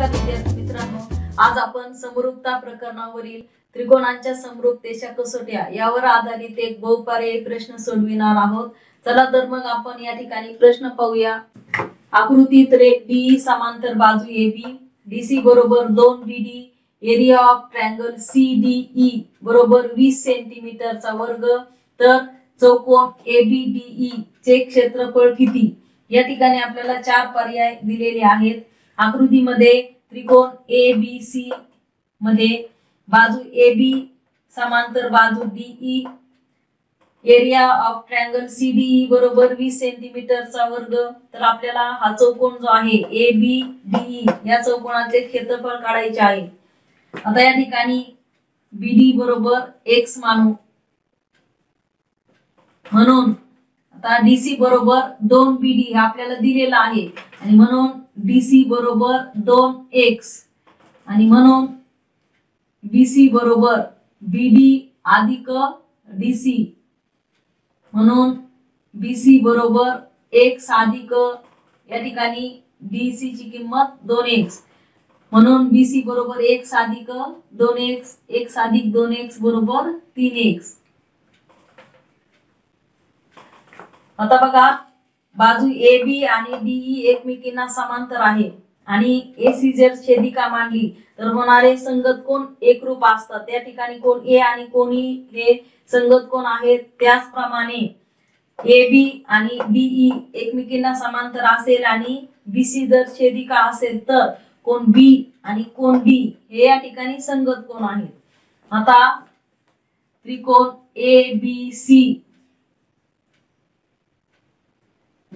नमस्कार विद्यार्थी मित्रांनो. आज आपण समरूपता प्रकरणावरील त्रिकोणांच्या समरूपतेच्या कसोट्या यावर आधारित एक बहुपर्यायी प्रश्न सोडविणार आहोत. चला तर मग आपण या ठिकाणी प्रश्न पाहूया. आकृतीत रेट डी समांतर बाजू ए बी डी सी बरोबर दोन B D area of triangle C D E बरोबर वीस सेंटीमीटरचा वर्ग. तर चौकोन ए बी डी ई चे क्षेत्रफळ किती? या ठिकाणी आपल्याला चार पर्याय दिलेले आहेत. आकृतीमध्ये त्रिकोण ए बी सी मध्ये बाजू ए बी समांतर बाजू DE area of triangle C D बरोबर वीस सेंटीमीटरचा वर्ग. तर आपल्याला हा चौकोन जो आहे ए बी डीई या चौकोनाचे क्षेत्रफळ काढायचे आहे. आता या ठिकाणी बी डी बरोबर एक्स मानू. म्हणून आता डीसी बरोबर दोन बीडी हे आपल्याला दिलेलं आहे. आणि म्हणून डीसी बरोबर दोन एक्स आणि म्हणून बीसी बरोबर बीडी अधिक डीसी म्हणून बीसी बरोबर एक्स अधिक या ठिकाणी डीसी ची किंमत दोन एक्स म्हणून बीसी बरोबर एक्स अधिक दोन एक्स एक्स अधिक दोन एक्स बरोबर तीन एक्स आता बघा बाजू ए बी आणि डीई एकमेकींना समांतर आहे. आणि एसी जर छेदिका मांडली? तर होणारे संगत कोण? एकरूप असतात. त्या ठिकाणी कोण ए आणि कोणी e? हे संगत कोण आहेत त्याचप्रमाणे ए बी आणि डीई एकमेकींना समांतर असेल आणि बीसी जर छेदिका असेल तर कोण बी आणि कोण डी हे या ठिकाणी संगत कोण आहेत? आता त्रिकोण ए बी सी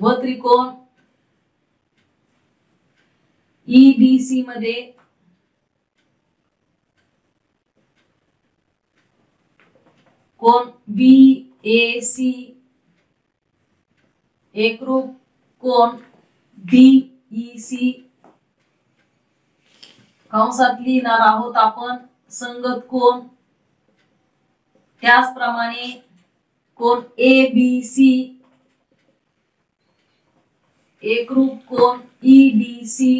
व त्रिकोण ईडीसी मध्ये कोण बी ए सी एकरूप कोण डीई सी कंसात लिहिणार आहोत आपण. संगत कोण त्याचप्रमाणे कोण ए बी सी एकरूप कोण? E, ईडीसी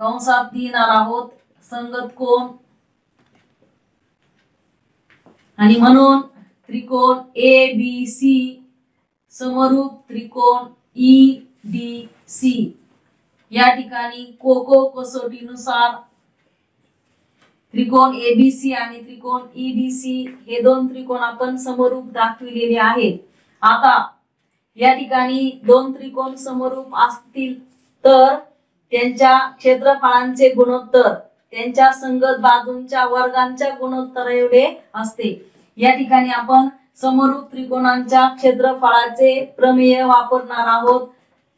कंसात येणार आहोत. संगत कोण? आणि म्हणून त्रिकोण ए बी सी समरूप त्रिकोण ई डी सी या ठिकाणी कोको कसोटीनुसार त्रिकोण एबीसी आणि त्रिकोण e, ईडीसी हे दोन त्रिकोण आपण समरूप दाखविलेले आहेत. आता या ठिकाणी दोन त्रिकोण समरूप असतील तर त्यांच्या क्षेत्रफळांचे गुणोत्तर त्यांच्या संगत बाजूंच्या वर्गांच्या गुणोत्तर एवढे असते. या ठिकाणी आपण समरूप त्रिकोणांच्या क्षेत्रफळाचे प्रमेय वापरणार आहोत.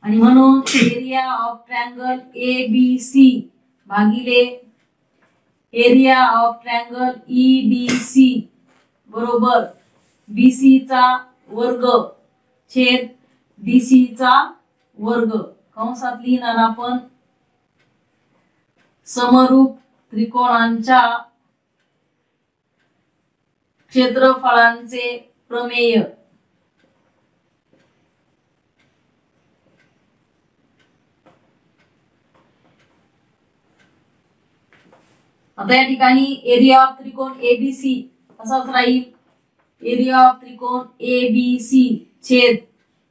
आणि म्हणून area of triangle A B C भागिले area of triangle E D C बरोबर बी सी चा वर्ग छेद डीसी चा वर्ग. कंसात लिहिणार आपण समरूप त्रिकोणांच्या क्षेत्रफळांचे प्रमेय. आता या ठिकाणी एरिया ऑफ त्रिकोण एबीसी असाच राहील. एरिया ऑफ त्रिकोण एबीसी छेद.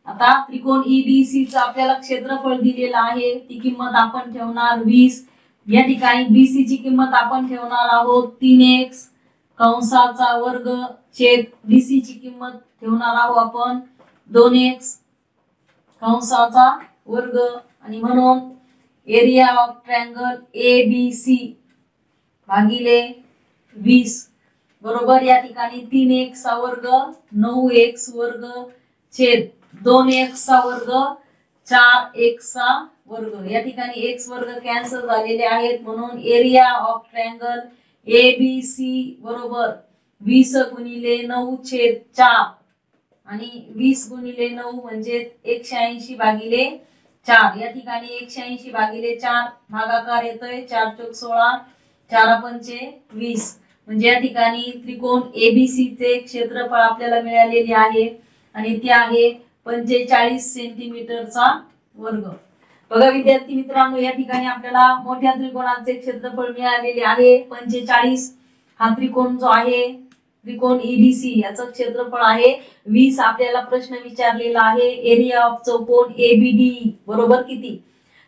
आता त्रिकोण ईडीसी च आपल्याला क्षेत्रफळ दिलेलं आहे. ती किंमत आपण ठेवणार वीस. या ठिकाणी बीसी ची किंमत आपण ठेवणार आहोत तीन एक्स कंसाचा वर्ग छेद डीसी ची किंमत ठेवणार आहोत आपण दोन एक्स कंसाचा वर्ग आणि म्हणून area of triangle A B C भागिले वीस. बरोबर या ठिकाणी तीन एक्स वर्ग नऊ एक्स वर्ग छेद दोन एक्सचा वर्ग चार एक्सचा वर्ग. या ठिकाणी एक्स वर्ग कॅन्सल झालेले आहेत म्हणून area of triangle A B C बरोबर वीस गुणिले नऊ छेद चार. आणि वीस गुणिले नऊ म्हणजे एकशे ऐंशी भागिले चार. या ठिकाणी एकशे ऐंशी भागिले चार भागाकार येतोय. चार चौक सोळा चार पंचे वीस. म्हणजे या ठिकाणी त्रिकोण एबीसीचे क्षेत्रफळ आपल्याला मिळालेले आहे. आणि ते आहे पंचेचाळीस सेंटीमीटरचा वर्ग. बघा विद्यार्थी मित्रांनो या ठिकाणी आपल्याला मोठ्या त्रिकोणाचे क्षेत्रफळ मिळालेले आहे. पंचेचाळीस हा त्रिकोण जो आहे त्रिकोण ईडीसी याचं क्षेत्रफळ आहे. वीस आपल्याला प्रश्न विचारलेला आहे एरिया ऑफ चौकोन एबीडी बरोबर किती?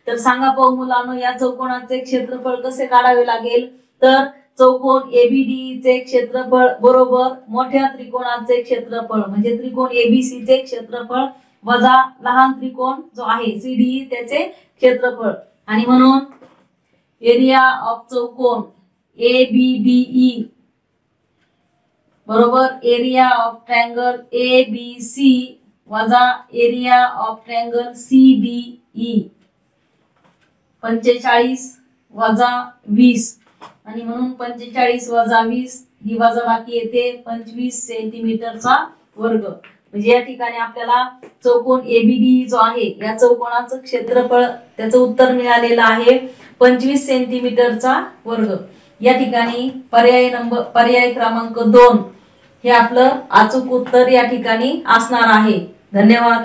तर सांगा पाहू मुलांनो या चौकोनाचे क्षेत्रफळ कसे काढावे लागेल? तर चौकोन एबीडी चे क्षेत्रफळ बरोबर मोठ्या त्रिकोणाचे क्षेत्रफळ म्हणजे त्रिकोण एबीसी चे क्षेत्रफळ वजा लहान त्रिकोण जो आहे सीडी त्याचे क्षेत्रफळ. आणि म्हणून एरिया ऑफ चौकोन ए बी डी ई बरोबर area of triangle A B C वजा area of triangle C D E पंचेचाळीस वजा वीस. आणि म्हणून पंचेचाळीस वजा वीस ही वजा बाकी येते पंचवीस सेंटीमीटरचा वर्ग. म्हणजे या ठिकाणी आपल्याला चौकोन एबीडी जो आहे या चौकोनाचं क्षेत्रफळ त्याचं उत्तर मिळालेलं आहे पंचवीस सेंटीमीटरचा वर्ग. या ठिकाणी पर्याय नंबर पर्याय क्रमांक दोन हे आपलं अचूक उत्तर या ठिकाणी असणार आहे. धन्यवाद.